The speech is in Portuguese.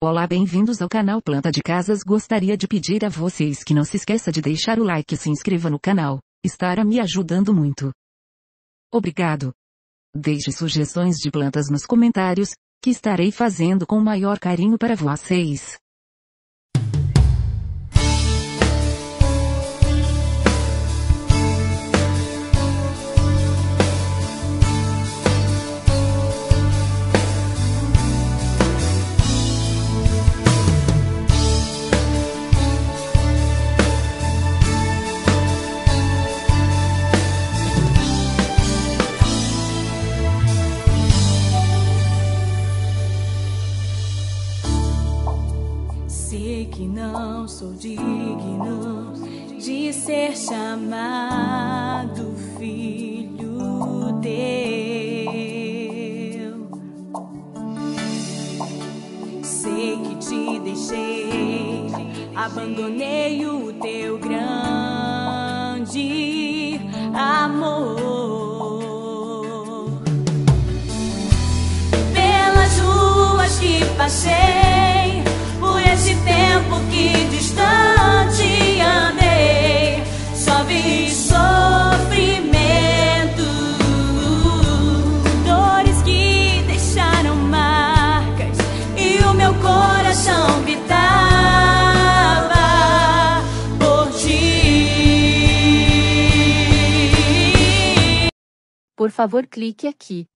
Olá, bem-vindos ao canal Planta de Casas. Gostaria de pedir a vocês que não se esqueça de deixar o like e se inscreva no canal. Estará me ajudando muito. Obrigado. Deixe sugestões de plantas nos comentários, que estarei fazendo com o maior carinho para vocês. Sei que não sou digno de ser chamado filho teu. Sei que te deixei, abandonei o teu grande amor. Que passei, Por favor, clique aqui